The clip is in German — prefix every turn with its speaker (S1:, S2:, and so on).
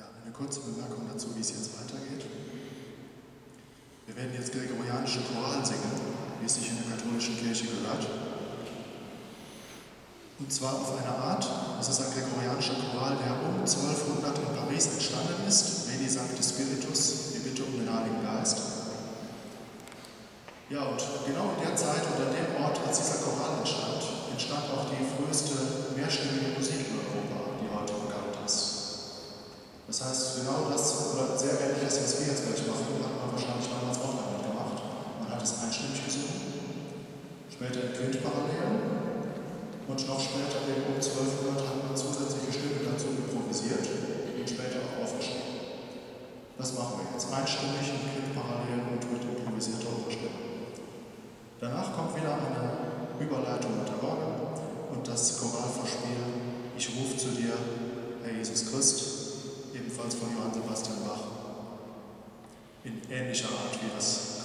S1: Ja, eine kurze Bemerkung dazu, wie es jetzt weitergeht. Wir werden jetzt gregorianische Choral singen, wie es sich in der katholischen Kirche gehört. Und zwar auf eine Art, es ist ein gregorianischer Choral, der um 1200 in Paris entstanden ist, Veni Sancte Spiritus, die Bitte um den Heiligen Geist. Ja, und genau in der Zeit an dem Ort, als dieser Choral entstand, entstand auch die früheste mehrstimmige Musik in Europa, die heute bekannt ist. Das heißt, genau das, oder sehr ähnliches, was wir jetzt gleich machen, hat man wahrscheinlich damals auch damit gemacht. Man hat es einstimmig gesungen, später in Quintparallelen und noch später, eben um 1200, hat man zusätzliche Stimmen dazu improvisiert und später auch aufgeschrieben. Das machen wir jetzt einstimmig in Quintparallelen und mit improvisierter Oberstimme. Danach kommt wieder eine Überleitung mit der Orgel und das Choralvorspiel Ich rufe zu dir, Herr Jesus Christ, ebenfalls von Johann Sebastian Bach, in ähnlicher Art, wie es